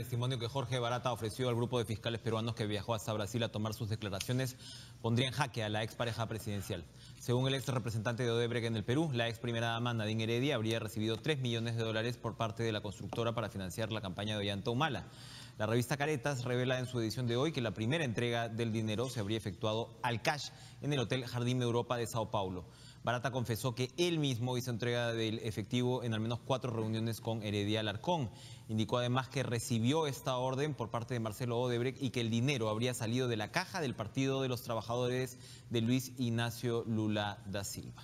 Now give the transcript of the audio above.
testimonio que Jorge Barata ofreció al grupo de fiscales peruanos que viajó hasta Brasil a tomar sus declaraciones pondría en jaque a la expareja presidencial. Según el ex representante de Odebrecht en el Perú, la ex primera dama Nadine Heredia habría recibido 3 millones de dólares por parte de la constructora para financiar la campaña de Ollanta Humala. La revista Caretas revela en su edición de hoy que la primera entrega del dinero se habría efectuado al cash en el Hotel Jardín Europa de Sao Paulo. Barata confesó que él mismo hizo entrega del efectivo en al menos cuatro reuniones con Heredia Alarcón. Indicó además que recibió esta orden por parte de Marcelo Odebrecht y que el dinero habría salido de la caja del Partido de los Trabajadores de Luis Ignacio Lula da Silva.